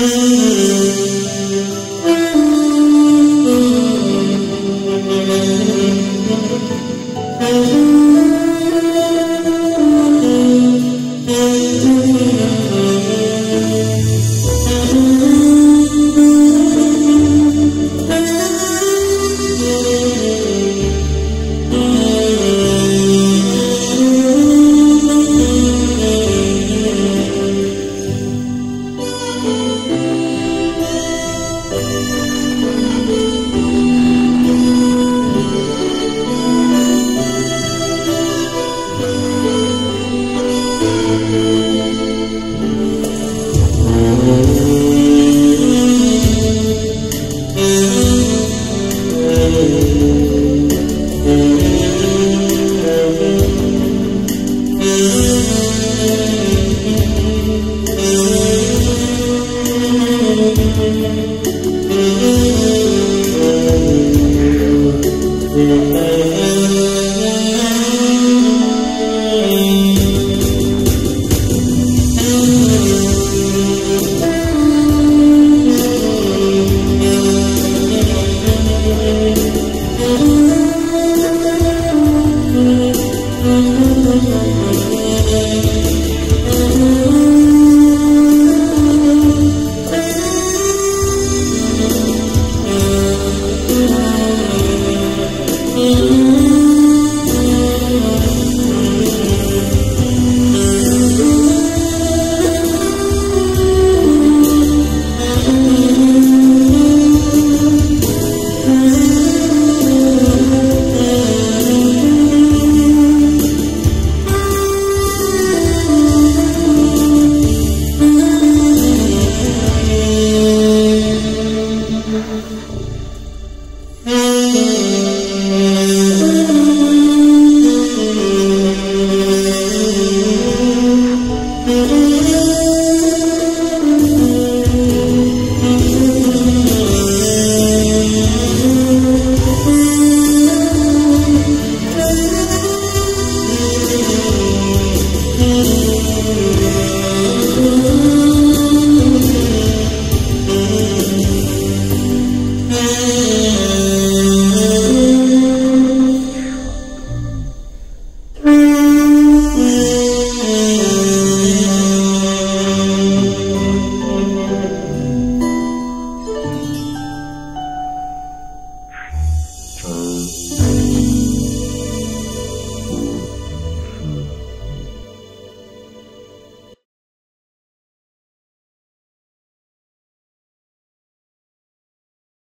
Thank you. Jesus. you.